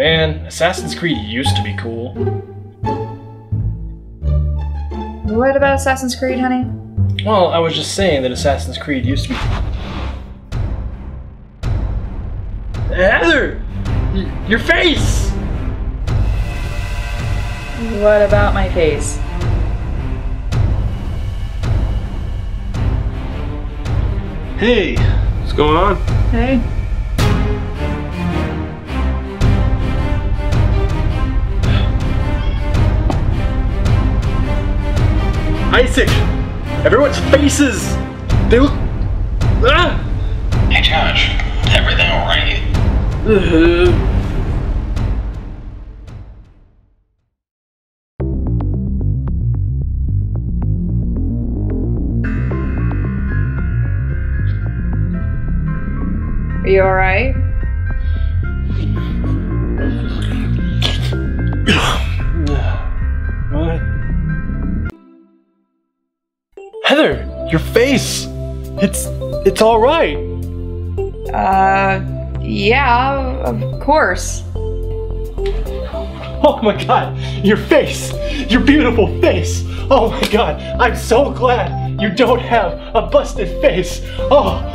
Man, Assassin's Creed used to be cool. What about Assassin's Creed, honey? Well, I was just saying that Assassin's Creed used to be. Heather! Your face! What about my face? Hey, what's going on? Hey. Isaac! Everyone's faces! They look. Ah! Hey Josh, everything alright? Uh, Are you alright? Your face! It's it's all right. Uh, yeah, of course. Oh my god, your face! Your beautiful face! Oh my god, I'm so glad you don't have a busted face! Oh!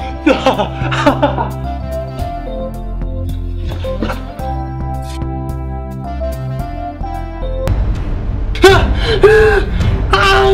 Ah,